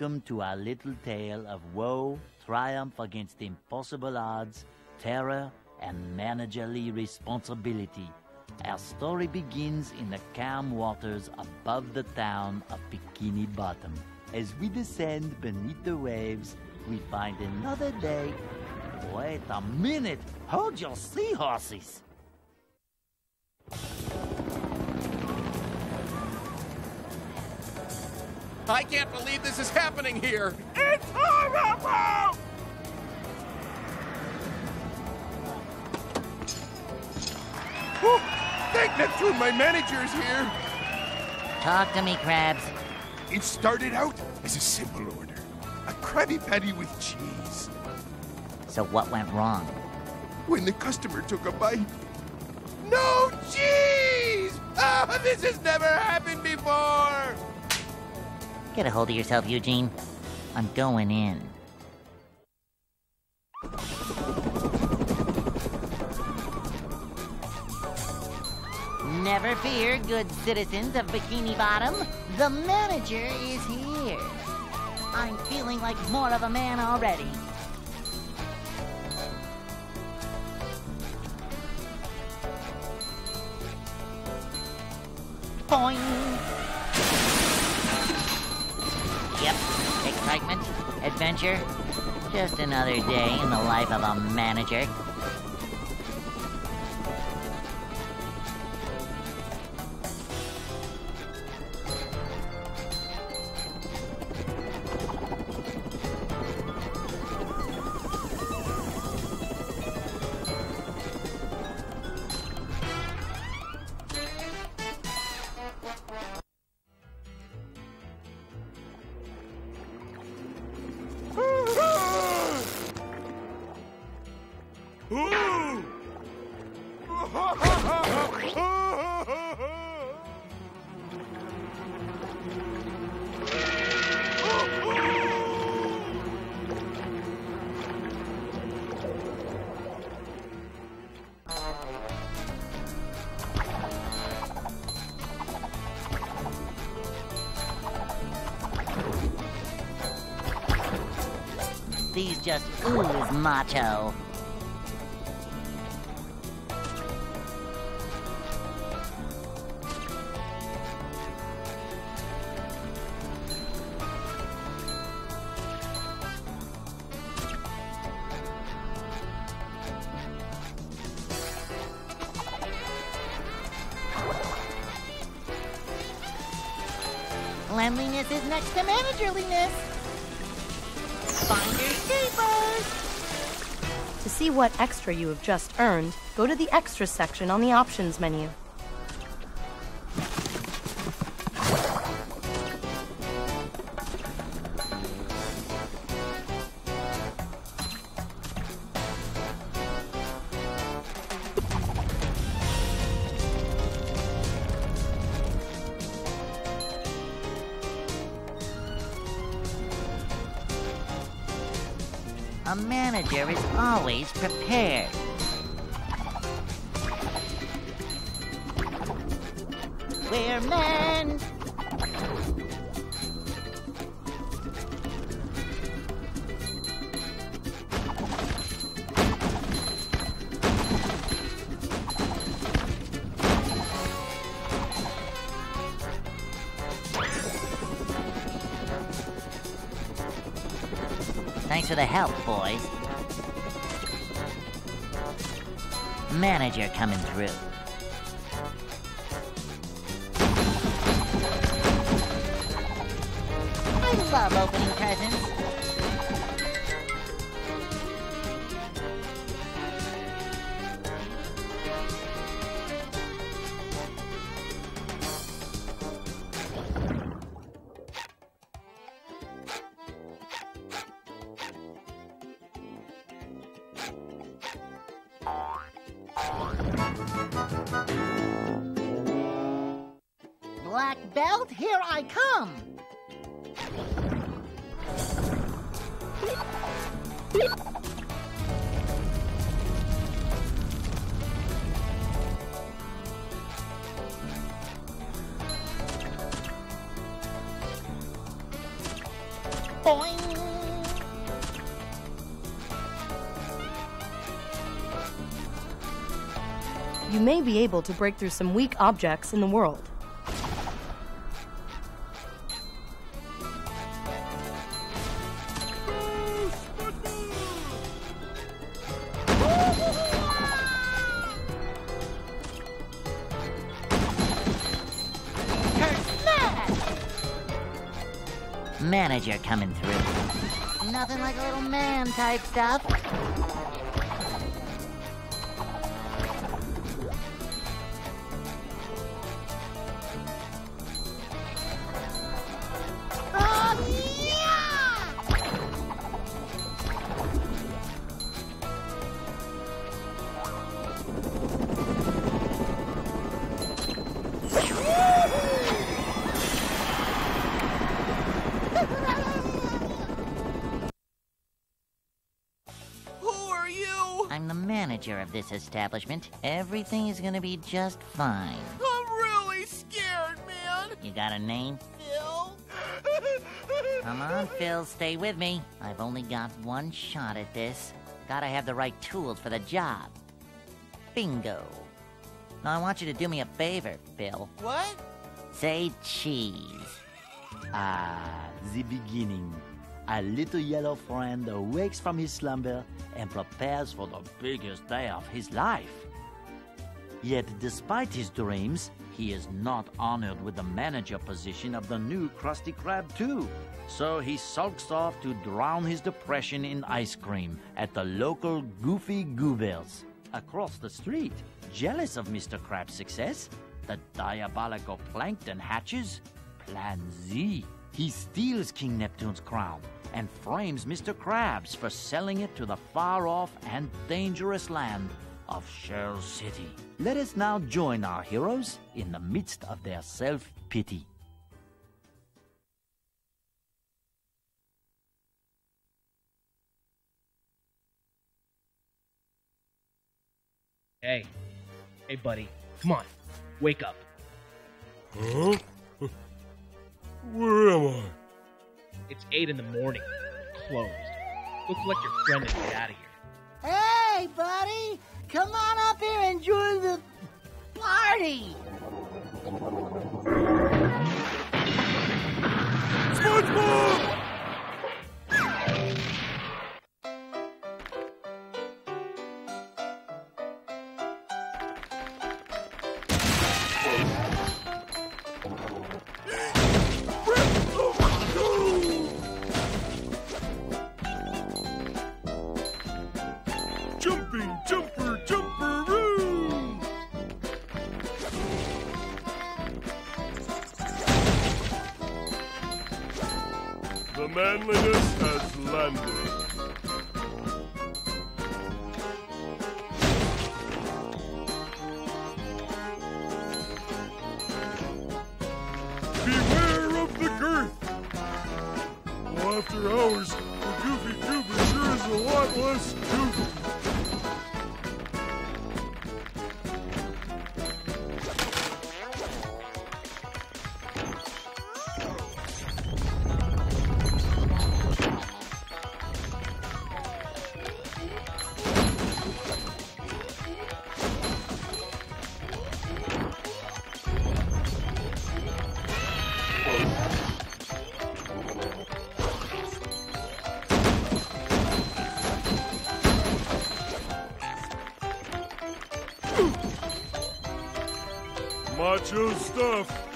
Welcome to our little tale of woe, triumph against impossible odds, terror, and managerly responsibility. Our story begins in the calm waters above the town of Bikini Bottom. As we descend beneath the waves, we find another day. Wait a minute! Hold your seahorses! I can't believe this is happening here! It's horrible! Whew, thank Neptune, my manager's here! Talk to me, Krabs. It started out as a simple order. A Krabby Patty with cheese. So what went wrong? When the customer took a bite, no cheese! Oh, this has never happened before! Get a hold of yourself, Eugene. I'm going in. Never fear, good citizens of Bikini Bottom. The manager is here. I'm feeling like more of a man already. Boing! Excitement, adventure. Just another day in the life of a manager. These just ooze macho. Cleanliness is next to managerliness. See what extra you have just earned, go to the Extra section on the Options menu. A manager is always prepared. We're men. Boys. Manager coming through. I love opening presents. Boing. You may be able to break through some weak objects in the world. Stuff. Manager of this establishment. Everything is gonna be just fine. I'm really scared, man. You got a name? Phil? Come on, Phil, stay with me. I've only got one shot at this. Gotta have the right tools for the job. Bingo. Now I want you to do me a favor, Phil. What? Say cheese. Ah, the beginning. A little yellow friend awakes from his slumber and prepares for the biggest day of his life. Yet, despite his dreams, he is not honored with the manager position of the new Krusty Krab 2. So he sulks off to drown his depression in ice cream at the local Goofy Goobers. Across the street, jealous of Mr. Krab's success, the diabolical Plankton hatches Plan Z. He steals King Neptune's crown and frames Mr. Krabs for selling it to the far off and dangerous land of Shell City. Let us now join our heroes in the midst of their self pity. Hey. Hey, buddy. Come on. Wake up. Huh? Where am I? It's 8 in the morning. Closed. Go collect your friend and get out of here. Hey, buddy! Come on up here and join the party! SpongeBob! Manliness has landed. Macho stuff.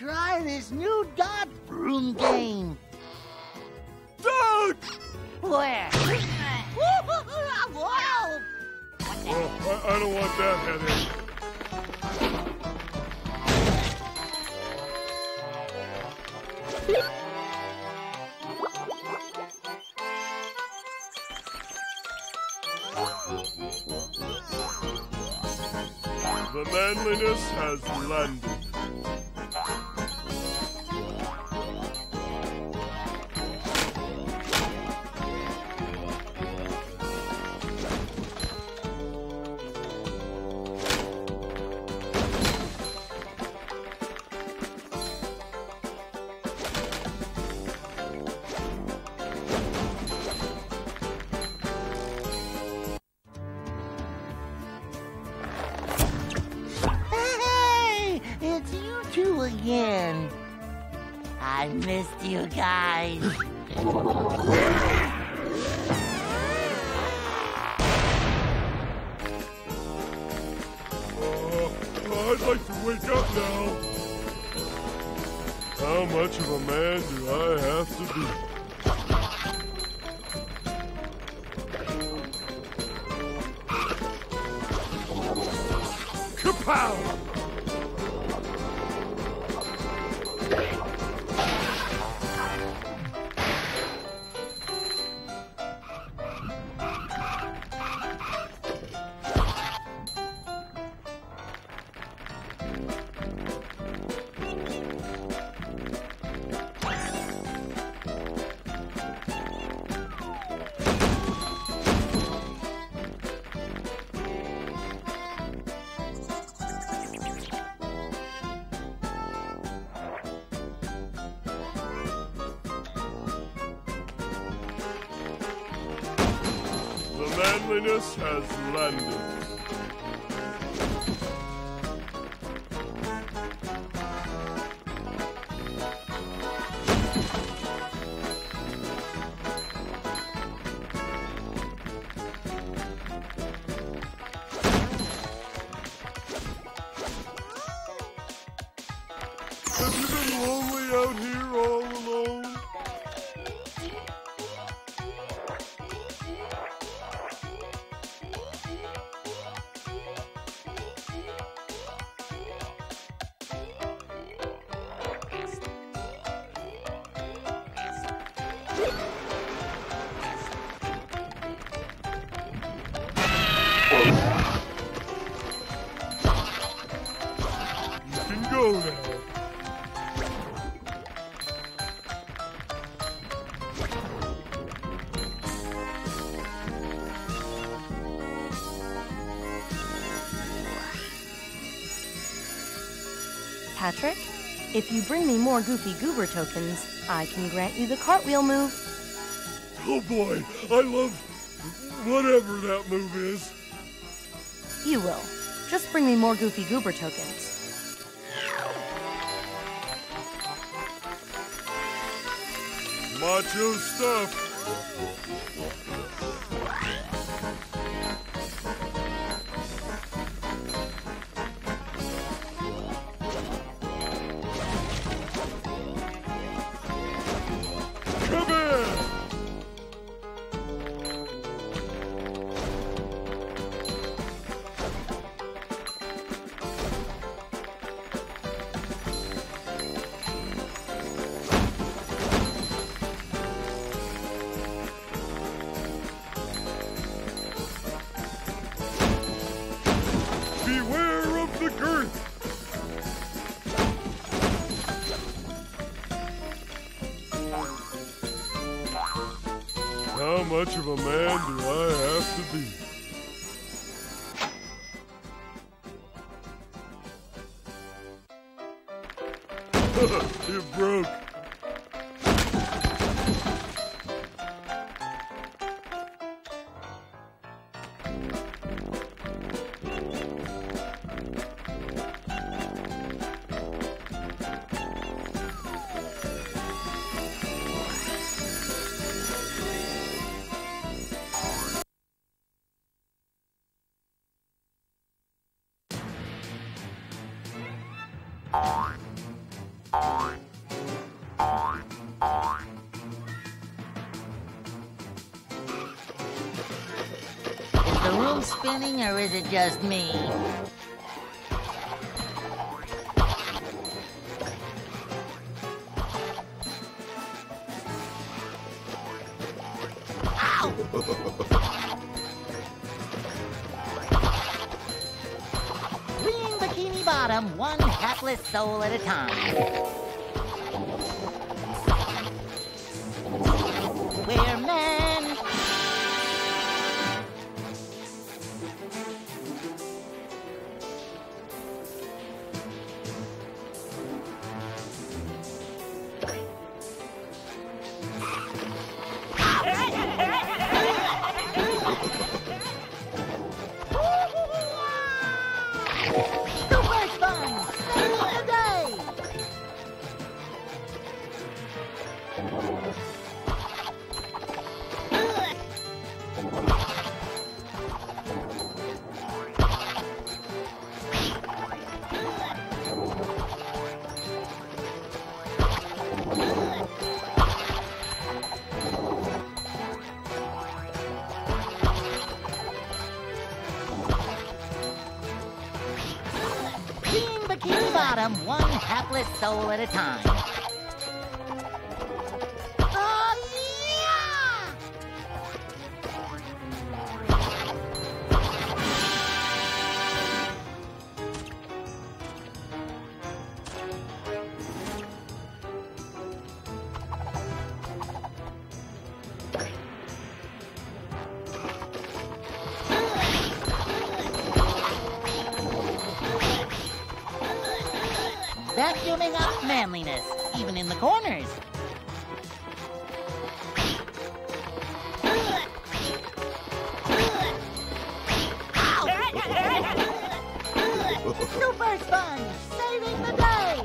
Try this new dot broom game. Dodge! Where? Whoa! Oh, I, I don't want that headache. The manliness has landed. I missed you guys. Oh, I'd like to wake up now. How much of a man do I have to be? Manliness has landed. Patrick, if you bring me more Goofy Goober tokens, I can grant you the cartwheel move. Oh boy, I love whatever that move is. You will. Just bring me more Goofy Goober tokens. Macho stuff. Much of a man do I have to be? Spinning or is it just me? Green Bikini Bottom, one hapless soul at a time. Bottom, one hapless soul at a time. Super Sponge, saving the day!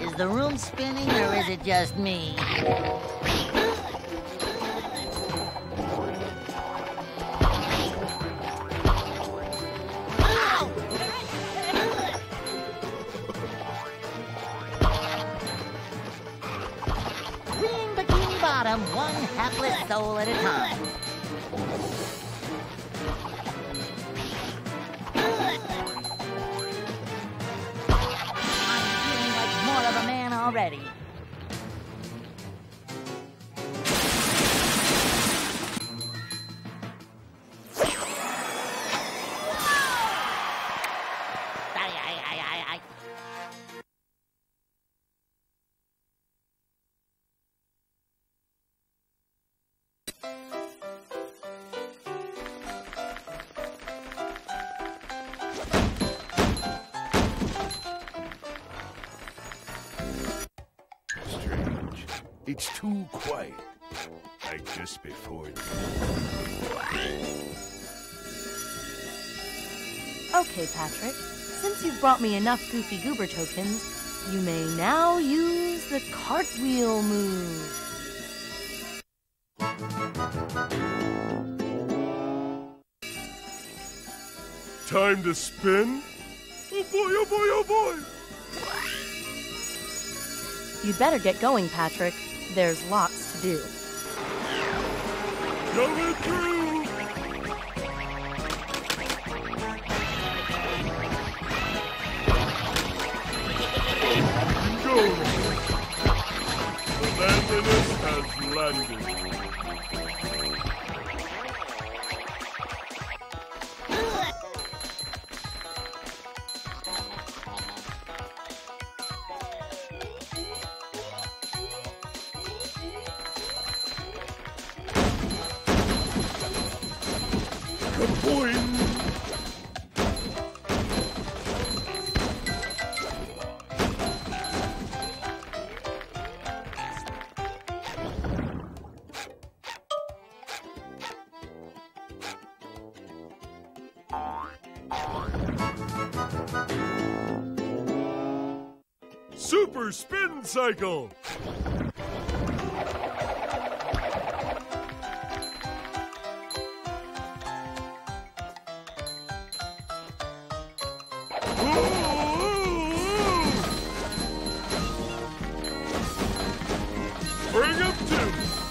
Is the room spinning or is it just me? Soul at a time. I'm feeling like more of a man already. Just. Okay, Patrick. Since you've brought me enough Goofy Goober tokens, you may now use the cartwheel move. Time to spin? Oh boy, oh boy, oh boy! You'd better get going, Patrick. There's lots to do. Coming through! Go! The manliness has landed. Super Spin Cycle! Bring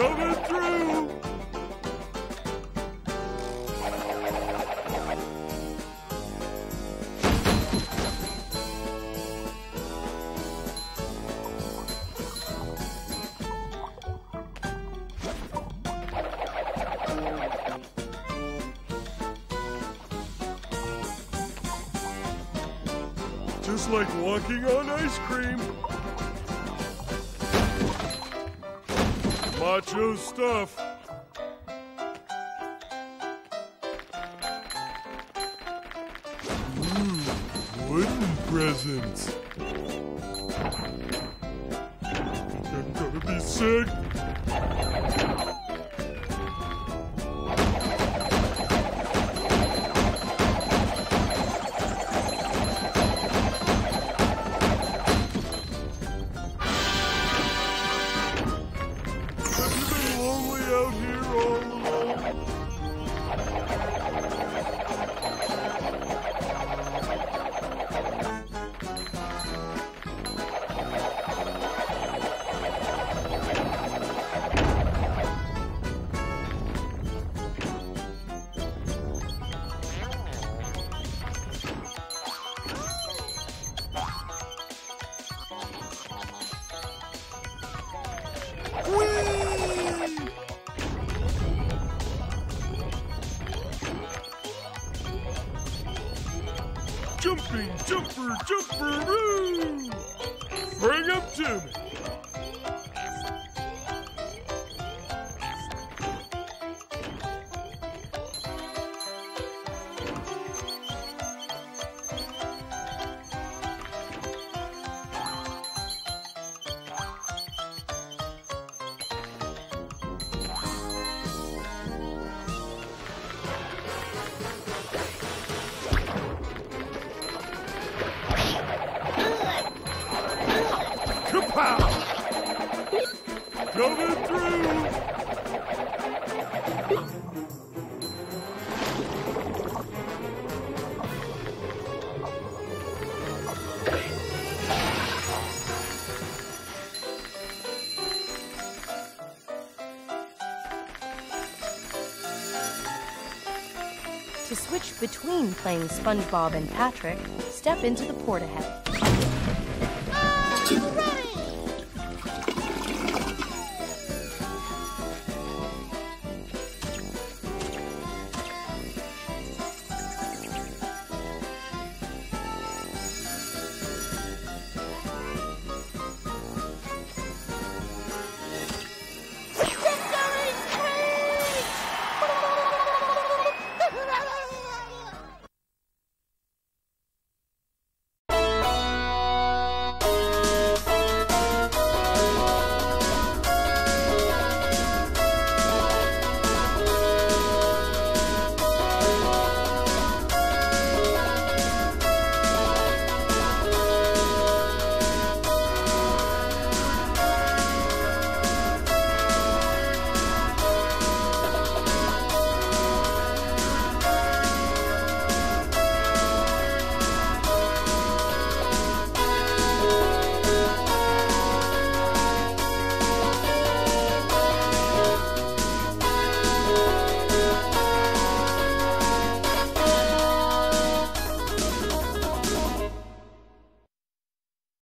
Coming through! Just like walking on ice cream. Macho stuff. Jumping, jumper, jumper, Bring up Timmy. Kapow! Between playing SpongeBob and Patrick, step into the port ahead.